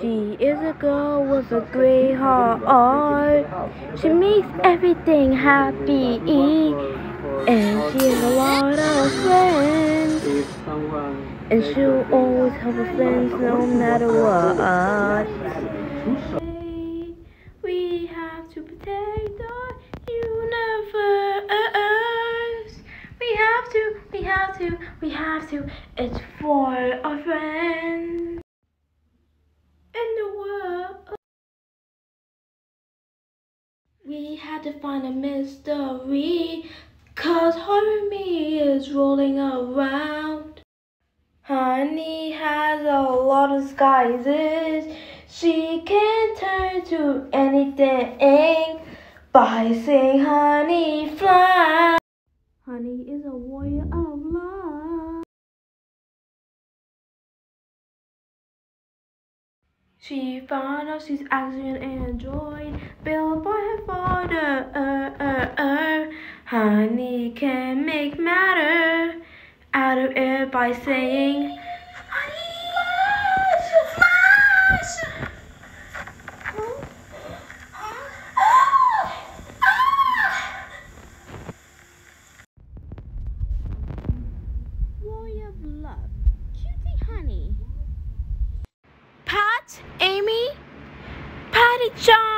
She is a girl with a great heart. She makes everything happy. And she has a lot of friends. And she'll always help her friends no matter what. We have to protect our universe. We have to, we have to, we have to. It's for our friends We had to find a mystery, cause Harmony is rolling around. Honey has a lot of disguises. She can turn to anything by saying honey fly. Honey is a warrior of love. She found out she's actually an by her. Uh, uh, uh. Honey can make matter out of it by saying, Honey, mash, mash. Of love, cutie honey. Pat, Amy, Patty John.